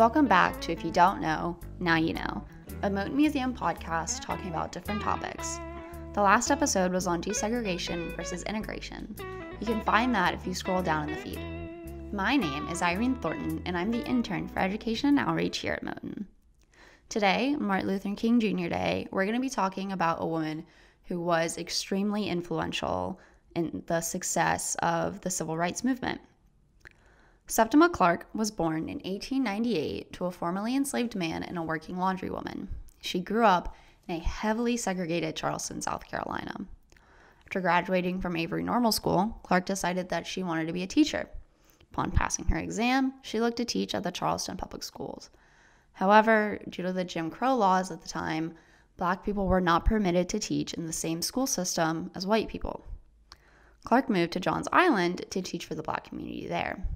Welcome back to If You Don't Know, Now You Know, a Moton Museum podcast talking about different topics. The last episode was on desegregation versus integration. You can find that if you scroll down in the feed. My name is Irene Thornton, and I'm the intern for Education and Outreach here at Moton. Today, Martin Luther King Jr. Day, we're going to be talking about a woman who was extremely influential in the success of the civil rights movement. Septima Clark was born in 1898 to a formerly enslaved man and a working laundrywoman. She grew up in a heavily segregated Charleston, South Carolina. After graduating from Avery Normal School, Clark decided that she wanted to be a teacher. Upon passing her exam, she looked to teach at the Charleston Public Schools. However, due to the Jim Crow laws at the time, black people were not permitted to teach in the same school system as white people. Clark moved to Johns Island to teach for the black community there.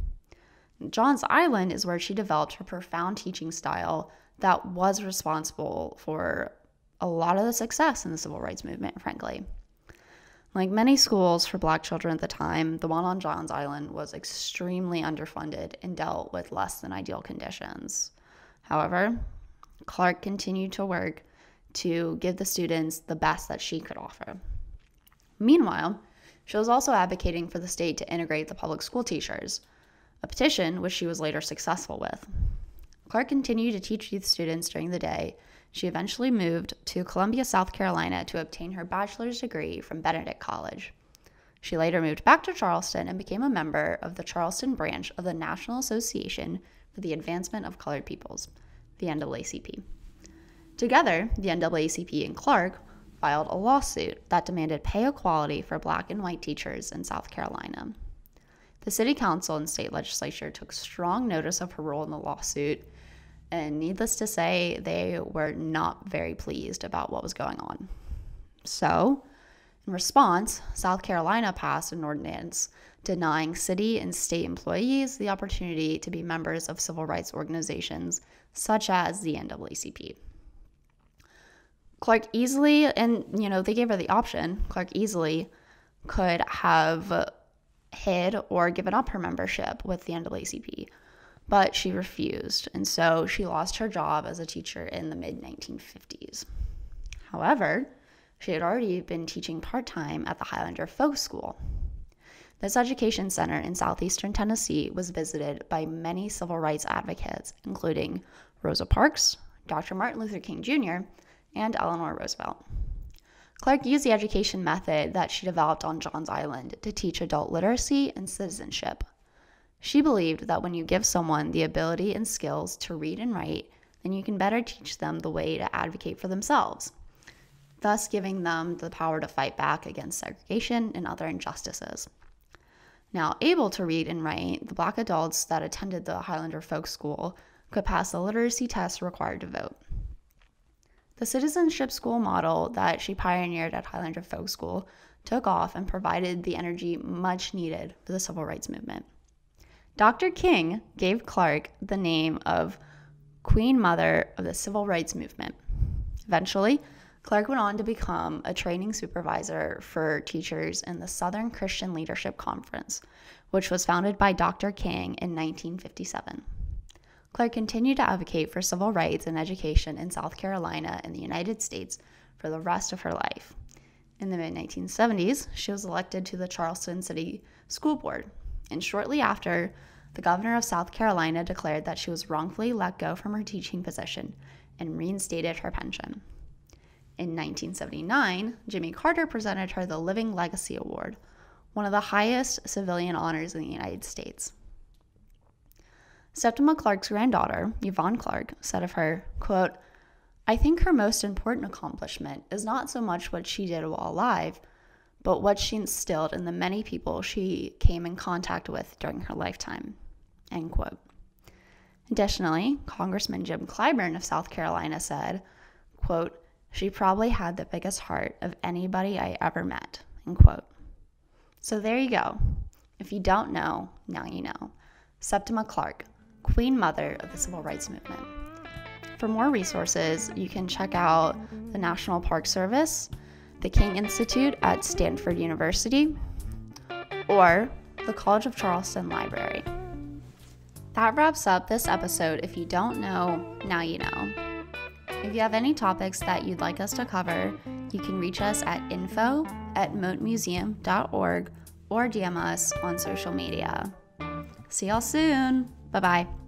Johns Island is where she developed her profound teaching style that was responsible for a lot of the success in the civil rights movement, frankly. Like many schools for black children at the time, the one on Johns Island was extremely underfunded and dealt with less than ideal conditions. However, Clark continued to work to give the students the best that she could offer. Meanwhile, she was also advocating for the state to integrate the public school teachers, a petition which she was later successful with. Clark continued to teach youth students during the day. She eventually moved to Columbia, South Carolina to obtain her bachelor's degree from Benedict College. She later moved back to Charleston and became a member of the Charleston branch of the National Association for the Advancement of Colored Peoples, the NAACP. Together, the NAACP and Clark filed a lawsuit that demanded pay equality for black and white teachers in South Carolina. The city council and state legislature took strong notice of her role in the lawsuit, and needless to say, they were not very pleased about what was going on. So, in response, South Carolina passed an ordinance denying city and state employees the opportunity to be members of civil rights organizations such as the NAACP. Clark easily, and you know, they gave her the option, Clark easily could have hid or given up her membership with the NAACP, but she refused, and so she lost her job as a teacher in the mid 1950s. However, she had already been teaching part time at the Highlander Folk School. This education center in southeastern Tennessee was visited by many civil rights advocates, including Rosa Parks, Dr. Martin Luther King Jr., and Eleanor Roosevelt. Clark used the education method that she developed on Johns Island to teach adult literacy and citizenship. She believed that when you give someone the ability and skills to read and write, then you can better teach them the way to advocate for themselves, thus giving them the power to fight back against segregation and other injustices. Now, able to read and write, the black adults that attended the Highlander Folk School could pass the literacy test required to vote. The citizenship school model that she pioneered at Highlander Folk School took off and provided the energy much needed for the civil rights movement. Dr. King gave Clark the name of Queen Mother of the Civil Rights Movement. Eventually, Clark went on to become a training supervisor for teachers in the Southern Christian Leadership Conference, which was founded by Dr. King in 1957. Clark continued to advocate for civil rights and education in South Carolina and the United States for the rest of her life. In the mid 1970s, she was elected to the Charleston City School Board, and shortly after, the governor of South Carolina declared that she was wrongfully let go from her teaching position and reinstated her pension. In 1979, Jimmy Carter presented her the Living Legacy Award, one of the highest civilian honors in the United States. Septima Clark's granddaughter, Yvonne Clark, said of her, quote, I think her most important accomplishment is not so much what she did while alive, but what she instilled in the many people she came in contact with during her lifetime. End quote. Additionally, Congressman Jim Clyburn of South Carolina said, quote, she probably had the biggest heart of anybody I ever met, end quote. So there you go. If you don't know, now you know. Septima Clark, Queen Mother of the Civil Rights Movement. For more resources, you can check out the National Park Service, the King Institute at Stanford University, or the College of Charleston Library. That wraps up this episode. If you don't know, now you know. If you have any topics that you'd like us to cover, you can reach us at info at motonmuseum.org or DM us on social media. See y'all soon. Bye bye.